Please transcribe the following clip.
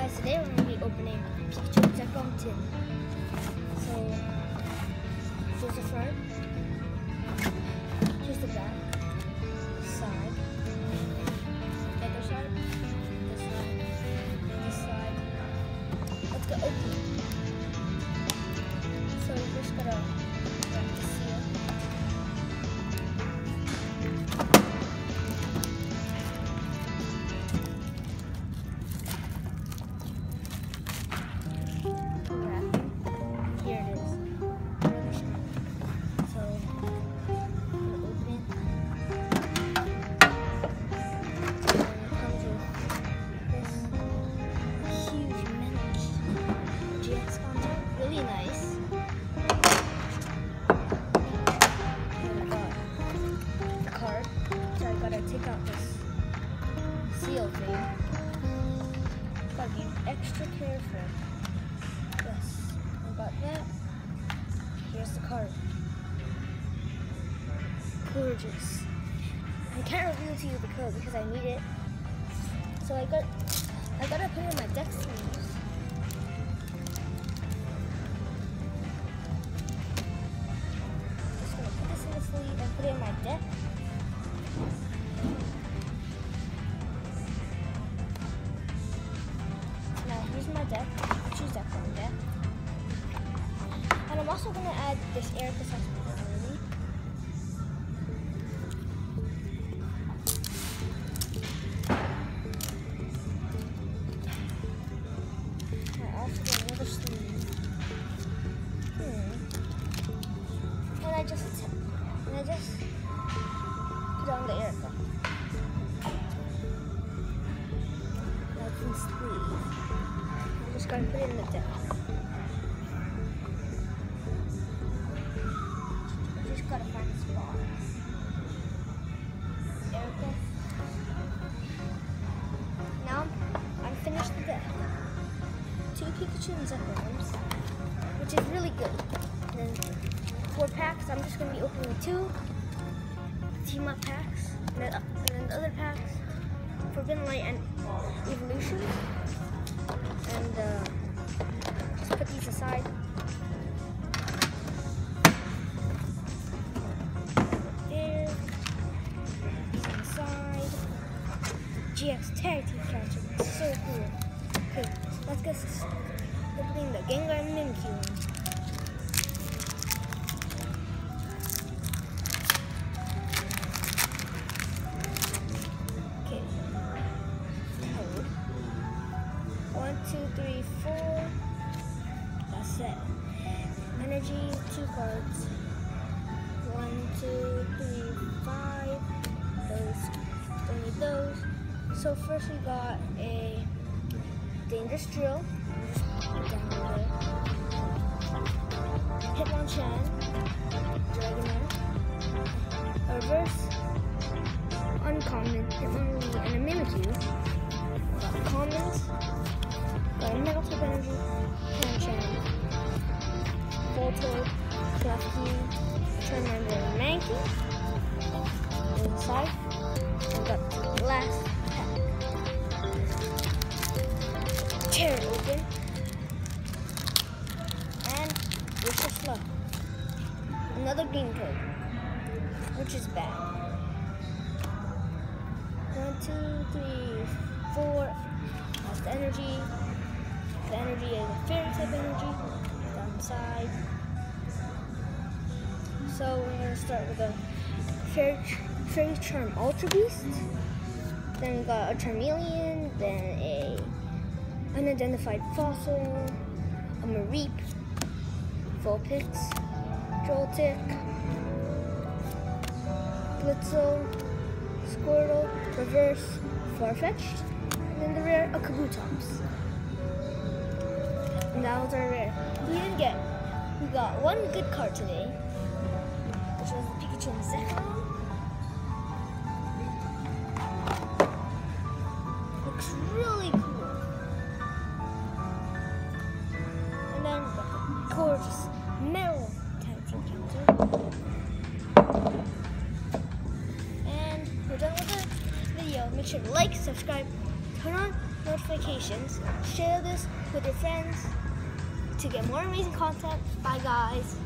guys, today we're going to be opening Pikachu Zekrom Tin. So, here's the front, here's the back. Gotta take out this seal thing. Gotta be extra careful. Yes, I got that. Here's the card. Gorgeous. I can't reveal to you the code because I need it. So I got I gotta put it in my deck sleeves. This another sleeve. Hmm. And I just I just two Pikachu and Zeppelins, which is really good. And then four packs, I'm just going to be opening two team up packs, and then, and then the other packs, Forbidden Light and Evolution. And uh, just put these aside. There. On. GX Tag Team Catcher. So cool. Okay, let's get. Opening the Gengar Mimikyu one. Two, three, four. That's it. Energy, two cards. One, two, three, five. Those, those. So first we got a Dangerous Drill. Down there. Hitmonchan. Dragonair. A reverse. Uncommon. Hitmonlee and a Mimikyu. Commons. Got a Metal Type Energy. Pancham. Voltorb. Klefki. Charmander and Mankey. Inside. Which is bad. One, two, three, four. That's the energy. The energy is a fairy type energy. Down the side. So we're gonna start with a fairy, fairy charm ultra beast. Then we got a Charmeleon, then a unidentified fossil, a Mareep, Vulpix, Joltik, Blitzle, Squirtle, Reverse, Farfetch'd, and then the rare, a Kabutops. And that was our rare. We didn't get, we got one good card today, which was the Pikachu and Zekrom. Looks really cool. And then the gorgeous Meryl notifications, share this with your friends to get more amazing content. Bye guys.